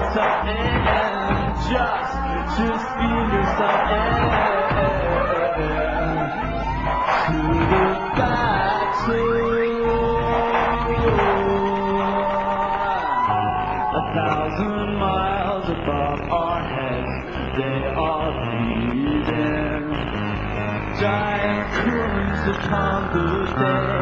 yourself and just, just feel yourself and to the battle. A thousand miles above our heads, they are bleeding. Giant currents upon the dead.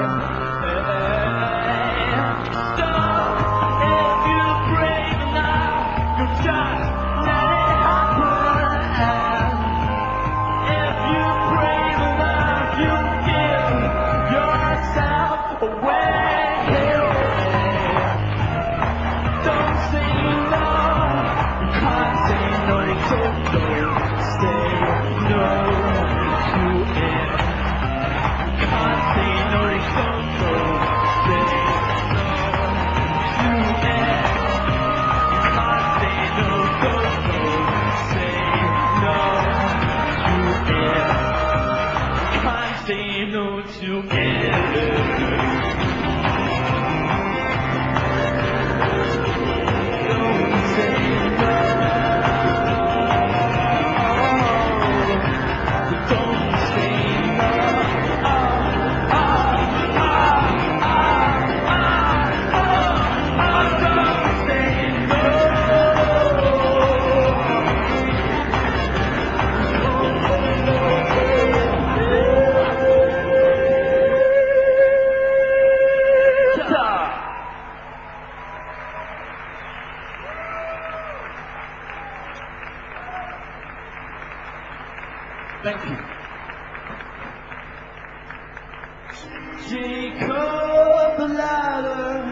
Take up the ladder,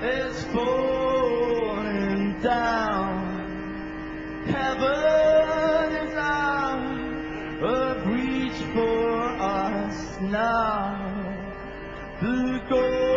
it's falling down. Heaven is out of reach for us now. The goal.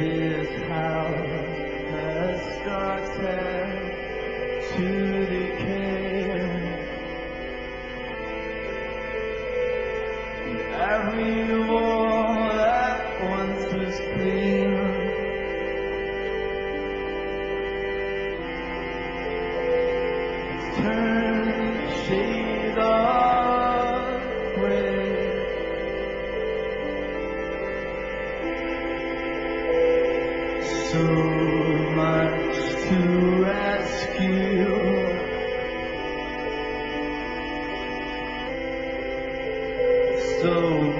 This house has started to decay. Every wall that once was clear has turned shades of. so much to ask you. So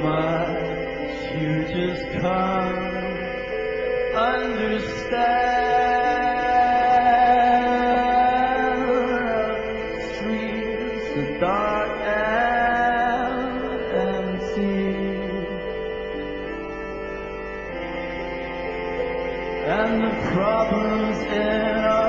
much you just can't understand. Streets are dark and empty. and the problems in our